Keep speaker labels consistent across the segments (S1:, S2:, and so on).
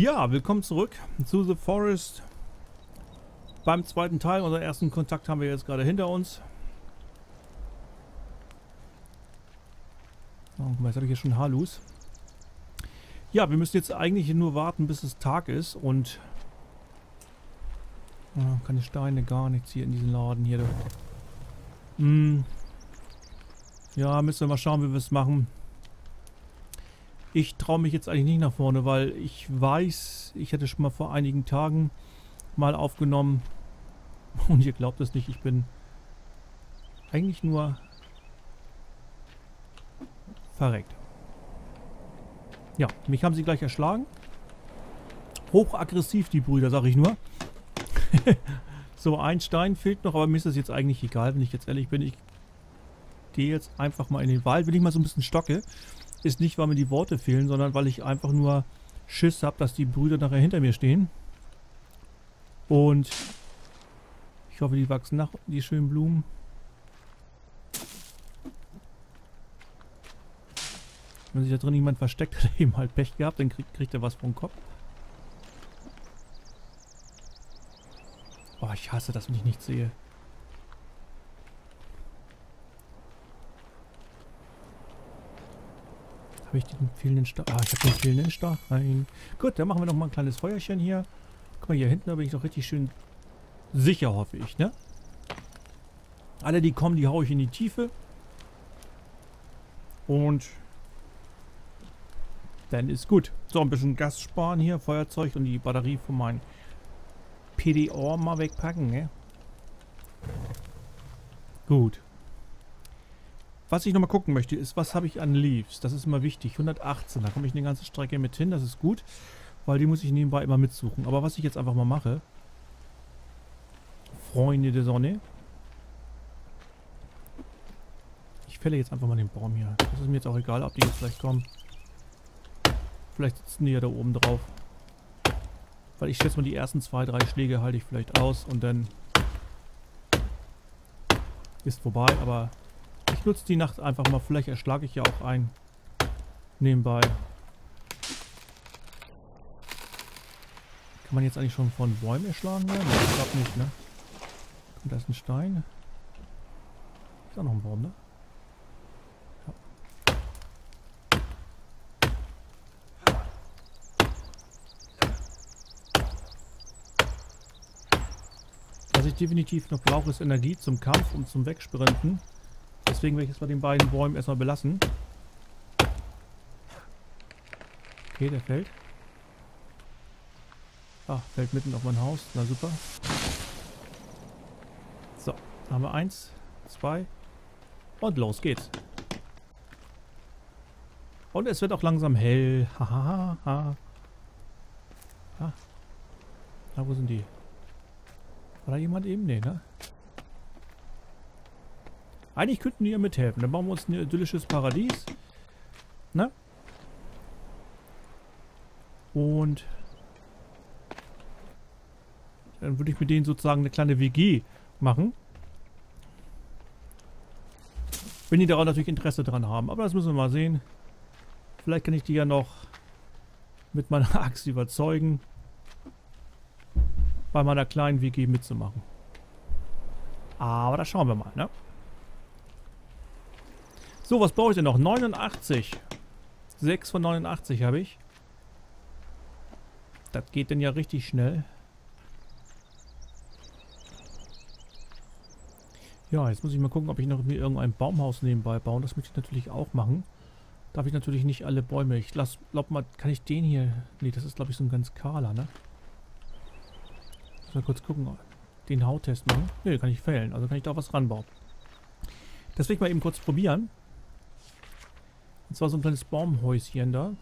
S1: Ja, willkommen zurück zu The Forest. Beim zweiten Teil, unseren ersten Kontakt haben wir jetzt gerade hinter uns. Oh, guck mal, jetzt habe ich hier schon Halus. Ja, wir müssen jetzt eigentlich nur warten, bis es Tag ist und... Oh, keine Steine, gar nichts hier in diesem Laden hier. Hm. Ja, müssen wir mal schauen, wie wir es machen. Ich traue mich jetzt eigentlich nicht nach vorne, weil ich weiß, ich hätte schon mal vor einigen Tagen mal aufgenommen. Und ihr glaubt es nicht, ich bin eigentlich nur verreckt. Ja, mich haben sie gleich erschlagen. Hochaggressiv, die Brüder, sag ich nur. so, ein Stein fehlt noch, aber mir ist das jetzt eigentlich egal, wenn ich jetzt ehrlich bin. Ich gehe jetzt einfach mal in den Wald, wenn ich mal so ein bisschen stocke ist nicht, weil mir die Worte fehlen, sondern weil ich einfach nur Schiss habe, dass die Brüder nachher hinter mir stehen. Und ich hoffe, die wachsen nach, die schönen Blumen. Wenn sich da drin jemand versteckt, hat er eben halt Pech gehabt, dann kriegt, kriegt er was vom Kopf. Boah, ich hasse das, wenn ich nichts sehe. Habe ich den fehlenden Stein? Ah, ich habe den fehlenden Stein. Gut, dann machen wir noch mal ein kleines Feuerchen hier. Guck mal, hier hinten bin ich noch richtig schön sicher, hoffe ich, ne? Alle, die kommen, die haue ich in die Tiefe. Und dann ist gut. So, ein bisschen Gas sparen hier, Feuerzeug und die Batterie von meinem PDO mal wegpacken, ne? Gut. Was ich nochmal gucken möchte, ist, was habe ich an Leaves? Das ist immer wichtig. 118, da komme ich eine ganze Strecke mit hin, das ist gut. Weil die muss ich nebenbei immer mitsuchen. Aber was ich jetzt einfach mal mache, Freunde der Sonne, ich fälle jetzt einfach mal den Baum hier. Das ist mir jetzt auch egal, ob die jetzt vielleicht kommen. Vielleicht sitzen die ja da oben drauf. Weil ich schätze mal, die ersten zwei, drei Schläge halte ich vielleicht aus und dann ist vorbei, aber ich nutze die Nacht einfach mal. Vielleicht erschlage ich ja auch ein. Nebenbei. Kann man jetzt eigentlich schon von Bäumen erschlagen werden? Ich glaube nicht, ne? Und da ist ein Stein. Ist auch noch ein Baum, ne? Was ich definitiv noch brauche, ist Energie zum Kampf und zum Wegsprinten. Deswegen werde ich jetzt bei den beiden Bäumen erstmal belassen. Okay, der fällt. Ah, fällt mitten auf mein Haus. Na super. So, haben wir eins, zwei und los geht's. Und es wird auch langsam hell. Hahaha. Ha, ha. Ah, wo sind die? War da jemand eben? Nee, ne? Eigentlich könnten die ja mithelfen. Dann bauen wir uns ein idyllisches Paradies. Ne? Und dann würde ich mit denen sozusagen eine kleine WG machen. Wenn die daran natürlich Interesse dran haben. Aber das müssen wir mal sehen. Vielleicht kann ich die ja noch mit meiner Axt überzeugen, bei meiner kleinen WG mitzumachen. Aber da schauen wir mal, ne? So, was brauche ich denn noch? 89. 6 von 89 habe ich. Das geht denn ja richtig schnell. Ja, jetzt muss ich mal gucken, ob ich noch mir irgendein Baumhaus nebenbei bauen. Das möchte ich natürlich auch machen. Darf ich natürlich nicht alle Bäume. Ich lass, glaub mal, kann ich den hier... Nee, das ist glaube ich so ein ganz kahler, ne? Muss mal kurz gucken. Den Hautest machen. Nee, kann ich fällen. Also kann ich da was ranbauen. Das will ich mal eben kurz probieren. Und zwar so ein kleines Baumhäuschen da.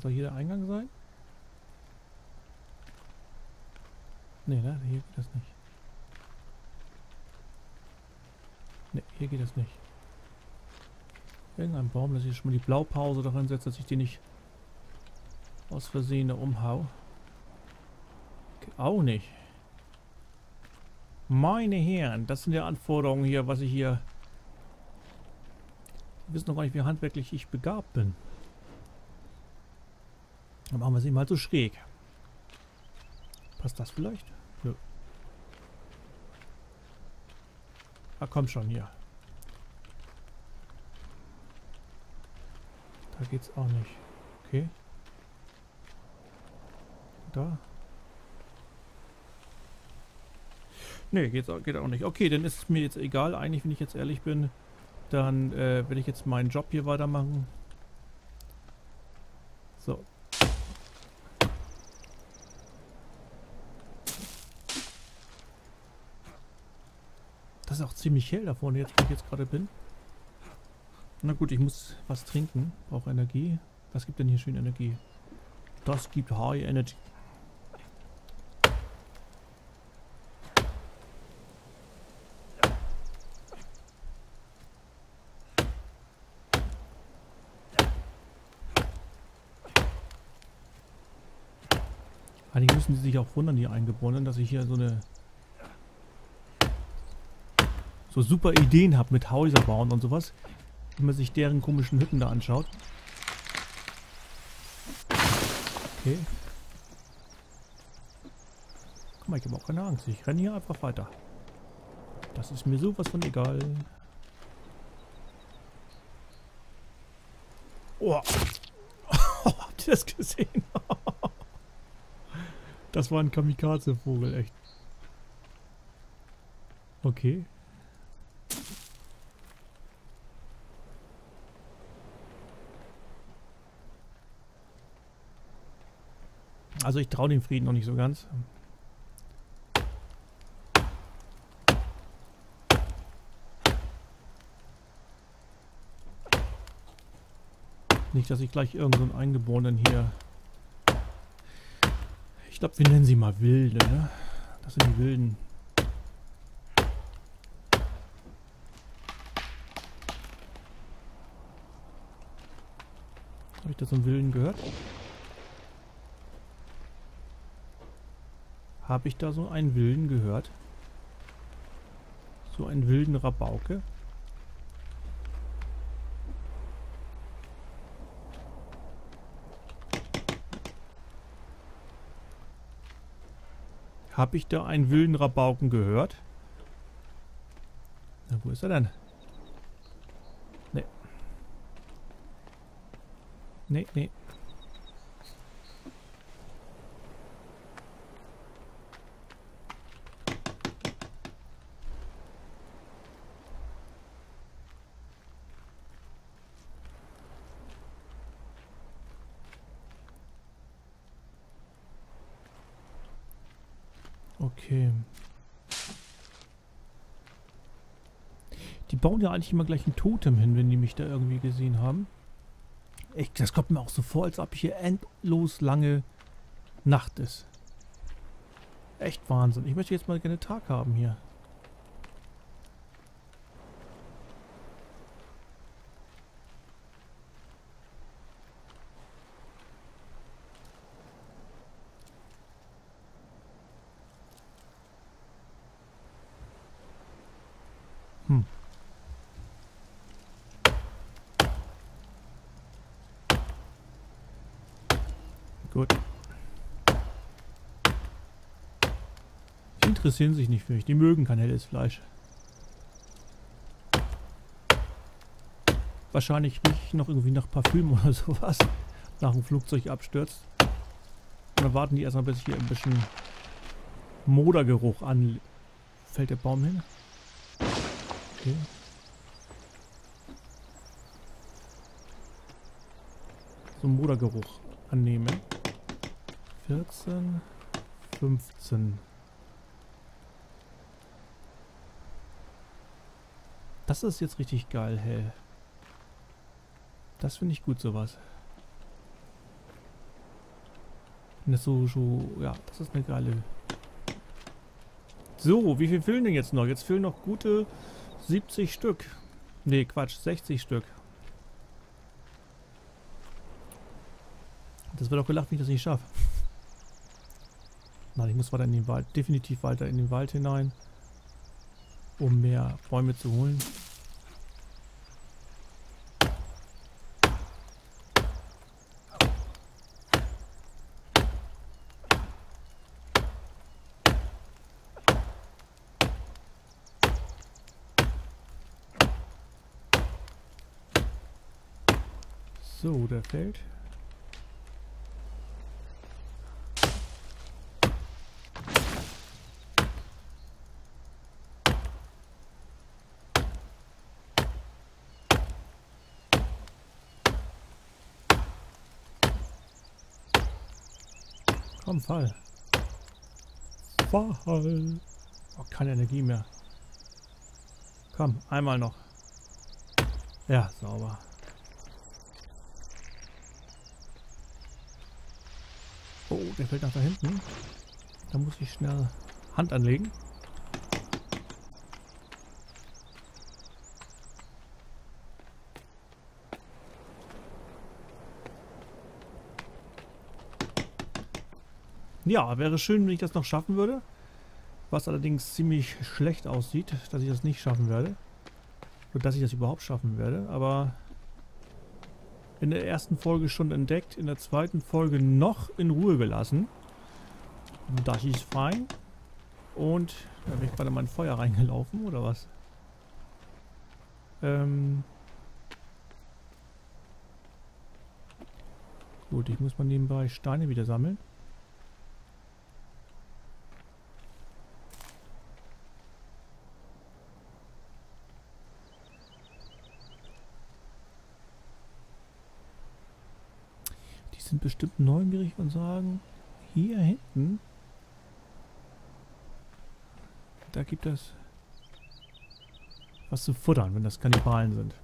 S1: Soll hier der Eingang sein? Ne, ne, hier geht das nicht. Ne, hier geht das nicht. Irgendein Baum, dass ich schon mal die Blaupause darin setze, dass ich die nicht aus Versehen umhau. Okay, auch nicht. Meine Herren, das sind ja Anforderungen hier, was ich hier Die wissen noch gar nicht, wie handwerklich ich begabt bin. Dann machen wir sie mal so schräg. Passt das vielleicht? Nö. Ah, komm schon hier. Da geht's auch nicht. Okay. Da. Nee, geht's auch, geht auch nicht. Okay, dann ist es mir jetzt egal, eigentlich, wenn ich jetzt ehrlich bin. Dann äh, will ich jetzt meinen Job hier weitermachen. So. Das ist auch ziemlich hell da vorne, jetzt wo ich jetzt gerade bin. Na gut, ich muss was trinken. Brauche Energie. Was gibt denn hier schön Energie? Das gibt High Energy. Einige müssen sich auch wundern, die Eingeborenen, dass ich hier so eine so super Ideen habe mit Häuser bauen und sowas. Wenn man sich deren komischen Hütten da anschaut. Okay. Guck mal, ich habe auch keine Angst. Ich renne hier einfach weiter. Das ist mir sowas von egal. Oh. Habt ihr das gesehen? das war ein Kamikaze-Vogel, echt. Okay. Also ich traue dem Frieden noch nicht so ganz. Nicht, dass ich gleich irgendeinen so Eingeborenen hier... Glaube, wir nennen sie mal Wilde, ne? Das sind die Wilden. Habe ich da so einen Wilden gehört? Habe ich da so einen wilden gehört? So einen wilden Rabauke? Habe ich da einen wilden Rabauken gehört? Na, wo ist er denn? Nee. Nee, nee. Okay. Die bauen ja eigentlich immer gleich ein Totem hin, wenn die mich da irgendwie gesehen haben. Echt, das kommt mir auch so vor, als ob hier endlos lange Nacht ist. Echt Wahnsinn. Ich möchte jetzt mal gerne Tag haben hier. Hm. Gut. Die interessieren sich nicht für mich. Die mögen kein helles Fleisch. Wahrscheinlich rieche noch irgendwie nach Parfüm oder sowas. Nach dem Flugzeug abstürzt. Und dann warten die erstmal, bis hier ein bisschen Modergeruch an. Fällt der Baum hin? Okay. So Modergeruch annehmen. 14, 15. Das ist jetzt richtig geil, hell. Das finde ich gut, sowas. Wenn das so, so, ja, das ist eine geile... So, wie viel fehlen denn jetzt noch? Jetzt fehlen noch gute 70 Stück. Ne, Quatsch, 60 Stück. Das wird auch gelacht, wenn ich das nicht schaffe. Nein, ich muss weiter in den Wald, definitiv weiter in den Wald hinein, um mehr Bäume zu holen. So, der fällt. Komm, fall. Fall. Oh, keine Energie mehr. Komm, einmal noch. Ja, sauber. Oh, der fällt nach da hinten. Da muss ich schnell Hand anlegen. Ja, wäre schön, wenn ich das noch schaffen würde. Was allerdings ziemlich schlecht aussieht, dass ich das nicht schaffen werde. Oder dass ich das überhaupt schaffen werde. Aber in der ersten Folge schon entdeckt, in der zweiten Folge noch in Ruhe gelassen. Das ist fein. Und da bin ich gerade mein Feuer reingelaufen, oder was? Ähm... Gut, ich muss mal nebenbei Steine wieder sammeln. Sind bestimmt neugierig und sagen, hier hinten, da gibt es was zu futtern, wenn das Kannibalen sind.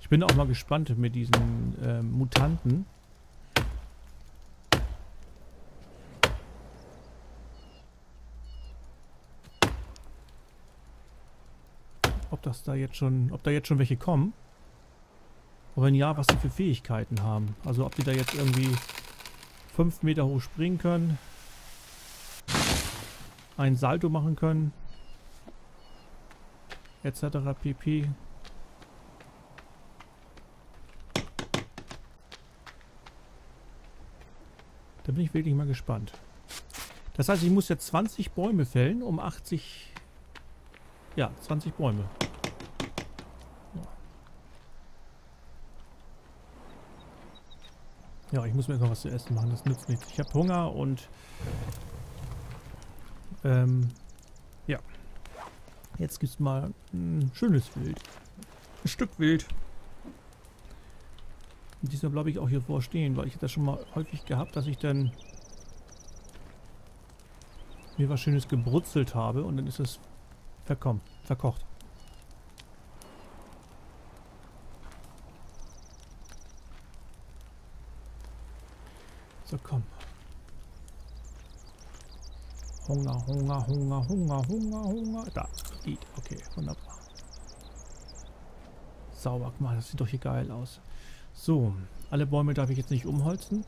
S1: Ich bin auch mal gespannt mit diesen äh, Mutanten. Ob das da jetzt schon, ob da jetzt schon welche kommen. Und wenn ja, was sie für Fähigkeiten haben. Also ob die da jetzt irgendwie 5 Meter hoch springen können. Ein Salto machen können. Etc. pp. Da bin ich wirklich mal gespannt. Das heißt, ich muss jetzt 20 Bäume fällen, um 80... Ja, 20 Bäume. Ja, ich muss mir noch was zu essen machen, das nützt nichts. Ich habe Hunger und ähm, ja. Jetzt gibt es mal ein schönes Wild. Ein Stück Wild. Und diesmal bleibe ich auch hier vorstehen, weil ich das schon mal häufig gehabt, dass ich dann mir was Schönes gebrutzelt habe und dann ist es verkommen, verkocht. So, komm. Hunger, Hunger, Hunger, Hunger, Hunger, Hunger. Da, eat. Okay, wunderbar. Sauber gemacht. Das sieht doch hier geil aus. So, alle Bäume darf ich jetzt nicht umholzen.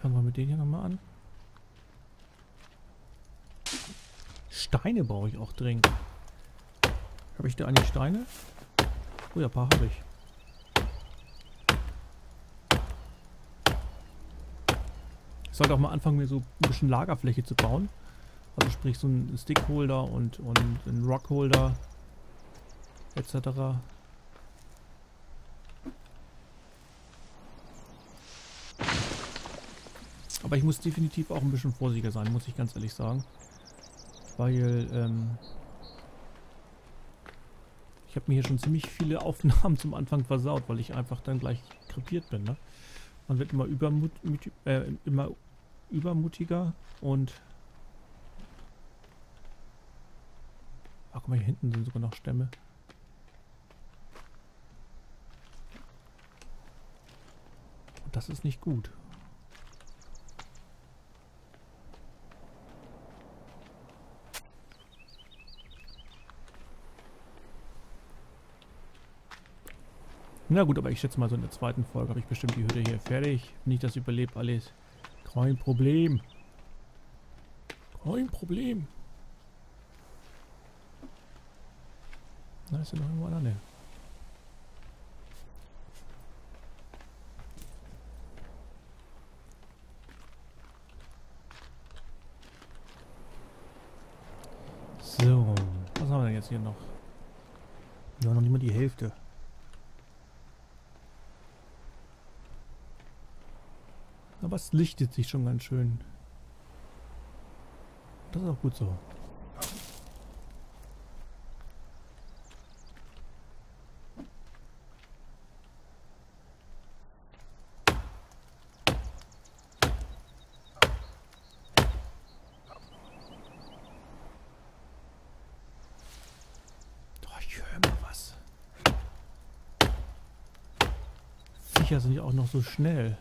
S1: Fangen wir mit denen hier nochmal an. Steine brauche ich auch dringend. Habe ich da eigentlich Steine? Oh ja, ein paar habe ich. Ich sollte auch mal anfangen, mir so ein bisschen Lagerfläche zu bauen. Also sprich so ein Stickholder und, und ein Rockholder etc. Aber ich muss definitiv auch ein bisschen vorsichtiger sein, muss ich ganz ehrlich sagen. Weil, ähm, ich habe mir hier schon ziemlich viele Aufnahmen zum Anfang versaut, weil ich einfach dann gleich krepiert bin, ne? Man wird immer übermut, äh, immer übermutiger und Ach, guck mal, hier hinten sind sogar noch Stämme. Und das ist nicht gut. Na gut, aber ich schätze mal so in der zweiten Folge habe ich bestimmt die Hütte hier fertig. Nicht, dass überlebt alles. Kein Problem. Kein Problem. Da ist ja noch irgendwo einer. So, was haben wir denn jetzt hier noch? Ja, noch nicht mal die Hälfte. Aber es lichtet sich schon ganz schön. Das ist auch gut so. Viecher sind ja auch noch so schnell.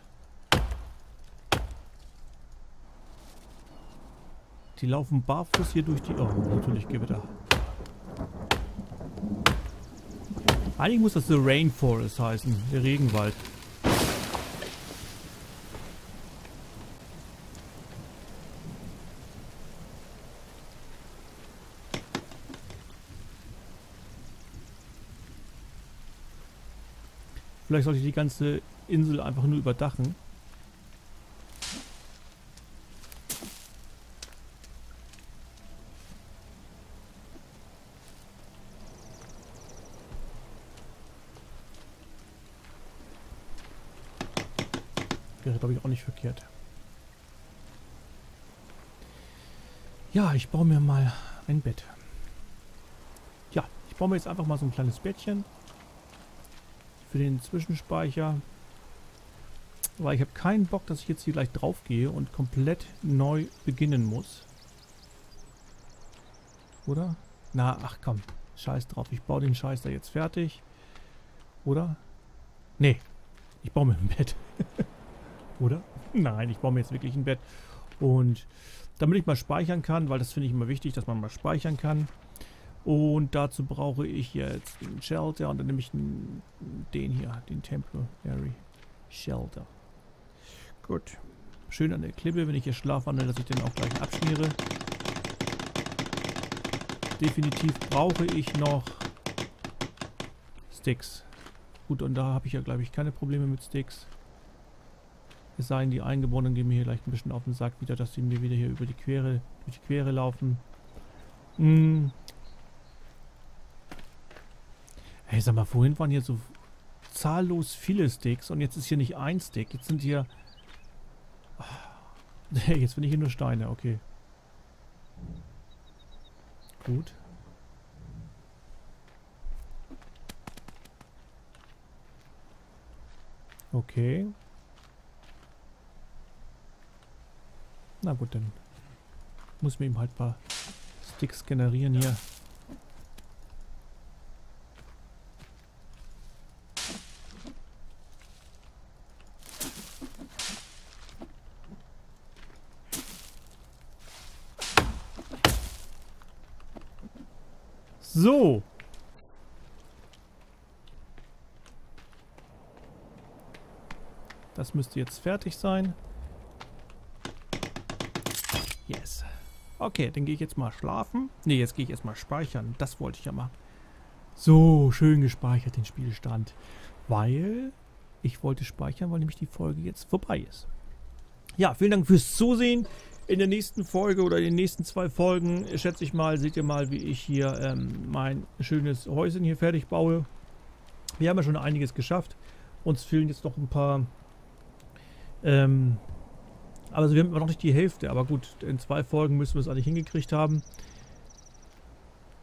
S1: Die laufen barfuß hier durch die... Oh, natürlich Gewitter. Eigentlich muss das The Rainforest heißen, der Regenwald. Vielleicht sollte ich die ganze Insel einfach nur überdachen. Glaube ich, auch nicht verkehrt. Ja, ich baue mir mal ein Bett. Ja, ich baue mir jetzt einfach mal so ein kleines Bettchen für den Zwischenspeicher. Weil ich habe keinen Bock, dass ich jetzt hier gleich drauf gehe und komplett neu beginnen muss. Oder? Na, ach komm. Scheiß drauf. Ich baue den Scheiß da jetzt fertig. Oder? Nee. Ich baue mir ein Bett. Oder? Nein, ich baue mir jetzt wirklich ein Bett. Und damit ich mal speichern kann, weil das finde ich immer wichtig, dass man mal speichern kann, und dazu brauche ich jetzt einen Shelter und dann nehme ich den hier, den Temporary Shelter. Gut. Schön an der Klippe, wenn ich hier schlafwandle, dass ich den auch gleich abschmiere. Definitiv brauche ich noch Sticks. Gut, und da habe ich ja, glaube ich, keine Probleme mit Sticks. Es sei denn, die Eingeborenen gehen mir hier gleich ein bisschen auf den Sack wieder, dass sie mir wieder hier über die Quere, durch die Quere laufen. Hm, Hey, sag mal, vorhin waren hier so zahllos viele Sticks und jetzt ist hier nicht ein Stick. Jetzt sind hier... Hey, jetzt finde ich hier nur Steine, okay. Gut. Okay. Na gut, dann muss mir eben halt ein paar Sticks generieren hier. So. Das müsste jetzt fertig sein. Okay, dann gehe ich jetzt mal schlafen. Ne, jetzt gehe ich erstmal speichern. Das wollte ich ja machen. So, schön gespeichert den Spielstand. Weil ich wollte speichern, weil nämlich die Folge jetzt vorbei ist. Ja, vielen Dank fürs Zusehen. In der nächsten Folge oder in den nächsten zwei Folgen, schätze ich mal, seht ihr mal, wie ich hier ähm, mein schönes Häuschen hier fertig baue. Wir haben ja schon einiges geschafft. Uns fehlen jetzt noch ein paar... Ähm, also wir haben noch nicht die Hälfte, aber gut, in zwei Folgen müssen wir es eigentlich hingekriegt haben,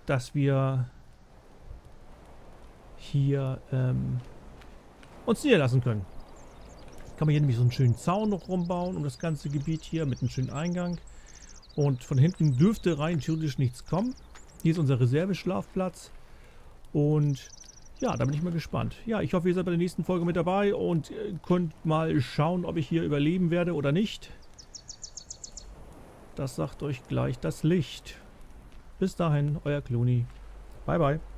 S1: dass wir hier ähm, uns niederlassen können kann man hier nämlich so einen schönen Zaun noch rumbauen um das ganze Gebiet hier mit einem schönen Eingang. Und von hinten dürfte rein theoretisch nichts kommen. Hier ist unser Reserveschlafplatz. Und ja, da bin ich mal gespannt. Ja, ich hoffe, ihr seid bei der nächsten Folge mit dabei und könnt mal schauen, ob ich hier überleben werde oder nicht. Das sagt euch gleich das Licht. Bis dahin, euer Kloni. Bye, bye.